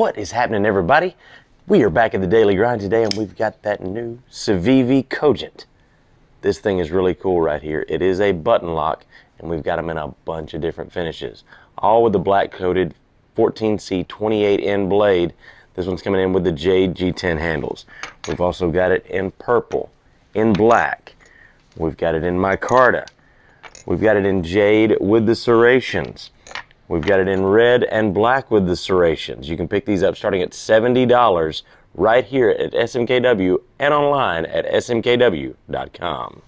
What is happening, everybody? We are back at the Daily Grind today, and we've got that new Civivi Cogent. This thing is really cool right here. It is a button lock, and we've got them in a bunch of different finishes, all with the black coated 14C 28N blade. This one's coming in with the Jade G10 handles. We've also got it in purple, in black. We've got it in micarta. We've got it in jade with the serrations. We've got it in red and black with the serrations. You can pick these up starting at $70 right here at SMKW and online at smkw.com.